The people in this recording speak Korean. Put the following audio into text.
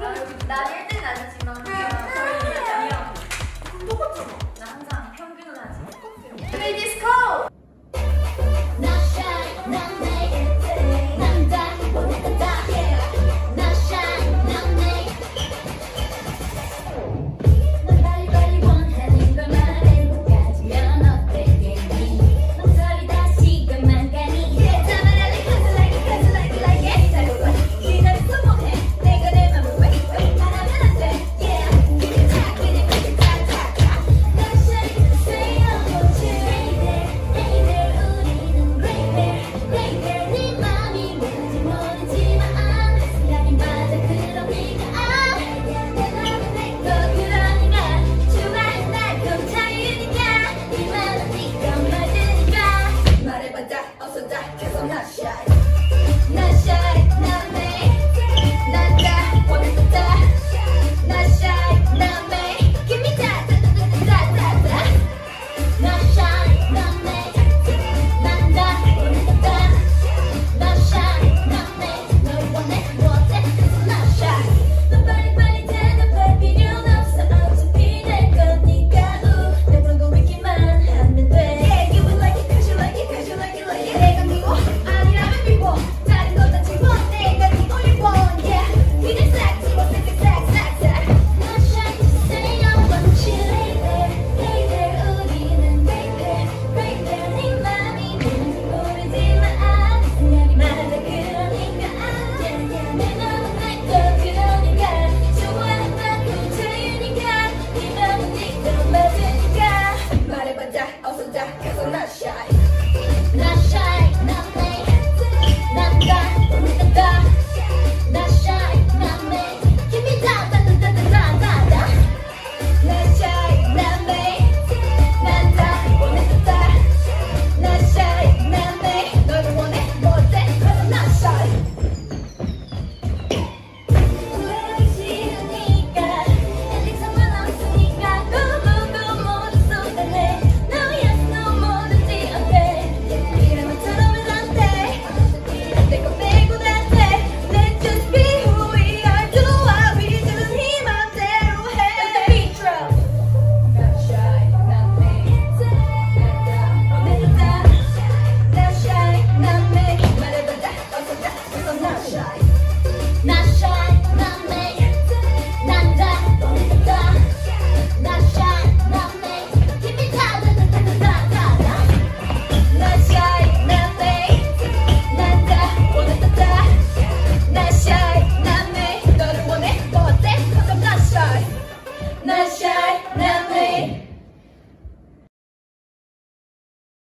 나 1등 아니지만 shut, shut.